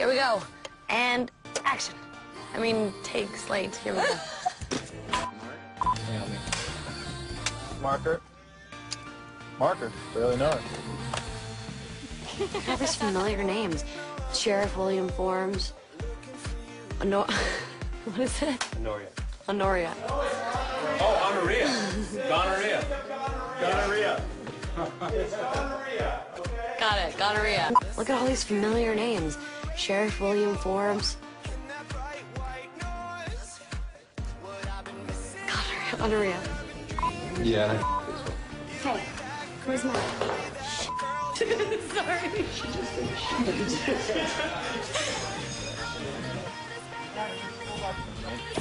Here we go. And action. I mean, take slate. Here we go. Naomi. Marker. Marker. Barely know her. have these familiar names. Sheriff William Forbes. Honor what is it? Honoria. Honoria. Oh, honoria. Gonorrhea. Gonorrhea. Got it. Gonorrhea. Look at all these familiar names. Sheriff William Forbes. Gonorrhea. Gonorrhea. Yeah. Hey, where's my... Sorry.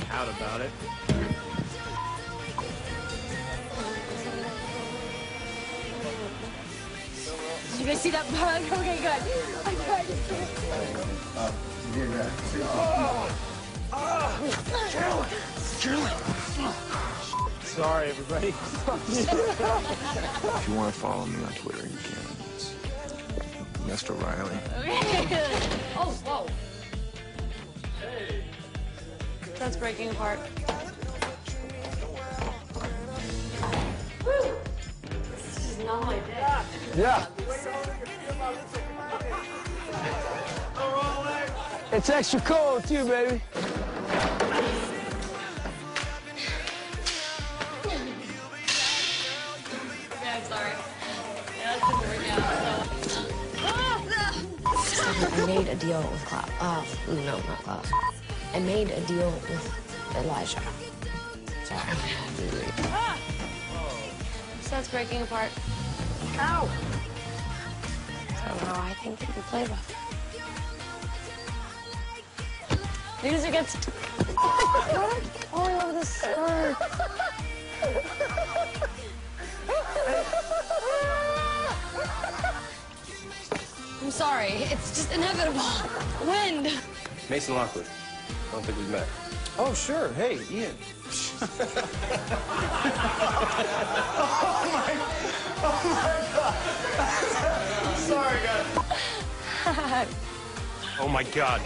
Out about it. You guys see that bug? Okay, good. I tried to Sorry, everybody. If you want to follow me on Twitter, you can. It's Mr. Riley. Oh, whoa. That's breaking apart. Woo! This is not my day. Yeah. It's extra cold too, baby. I'm sorry. Yeah, that didn't work out. So. I made a deal with Klaus. Uh, no, not Klaus. I made a deal with Elijah. Sorry. So that's breaking apart. Ow! Somehow I think that you play rough. Music gets all over the skirt. I'm sorry. It's just inevitable. Wind. Mason Lockwood. I don't think we've met. Oh, sure. Hey, Ian. Oh, my. Oh, my God. I'm sorry, God. oh my God.